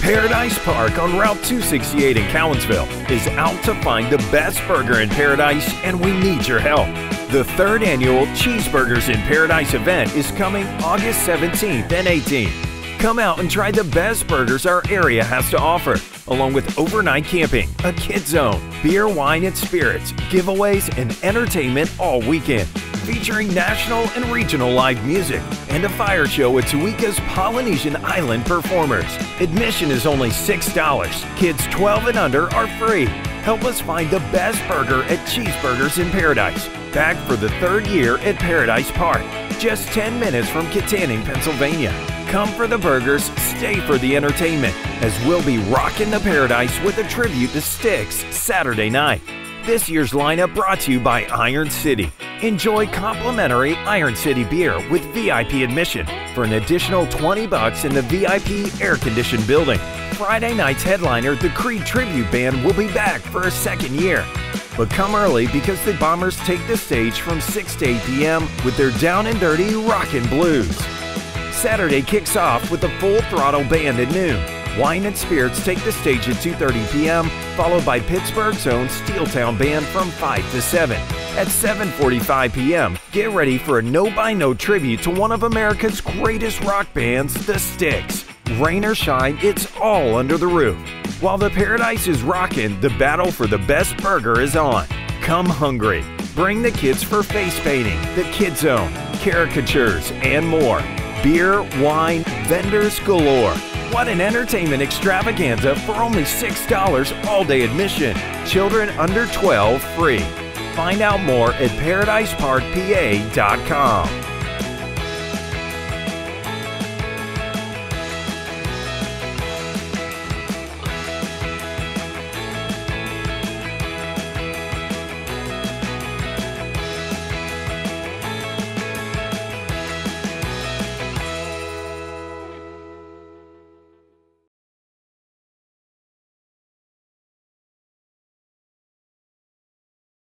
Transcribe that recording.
Paradise Park on Route 268 in Cowansville is out to find the best burger in Paradise, and we need your help. The third annual Cheeseburgers in Paradise event is coming August 17th and 18th. Come out and try the best burgers our area has to offer, along with overnight camping, a kid zone, beer, wine, and spirits, giveaways, and entertainment all weekend featuring national and regional live music and a fire show with Tuika's Polynesian Island performers. Admission is only $6. Kids 12 and under are free. Help us find the best burger at Cheeseburgers in Paradise. Back for the third year at Paradise Park, just 10 minutes from Kittanning, Pennsylvania. Come for the burgers, stay for the entertainment, as we'll be rocking the Paradise with a tribute to Styx Saturday night. This year's lineup brought to you by Iron City. Enjoy complimentary Iron City beer with VIP admission for an additional 20 bucks in the VIP air-conditioned building. Friday night's headliner, the Creed Tribute Band, will be back for a second year. But come early because the Bombers take the stage from 6 to 8 p.m. with their down and dirty rockin' blues. Saturday kicks off with a full throttle band at noon. Wine and Spirits take the stage at 2.30 p.m., followed by Pittsburgh's own Steeltown Band from 5 to 7. At 7.45 p.m., get ready for a no-by-no tribute to one of America's greatest rock bands, The Styx. Rain or shine, it's all under the roof. While the Paradise is rocking, the battle for the best burger is on. Come hungry. Bring the kids for face painting, the Kid Zone, caricatures, and more. Beer, wine, vendors galore. What an entertainment extravaganza for only $6 all day admission. Children under 12 free. Find out more at paradiseparkpa.com.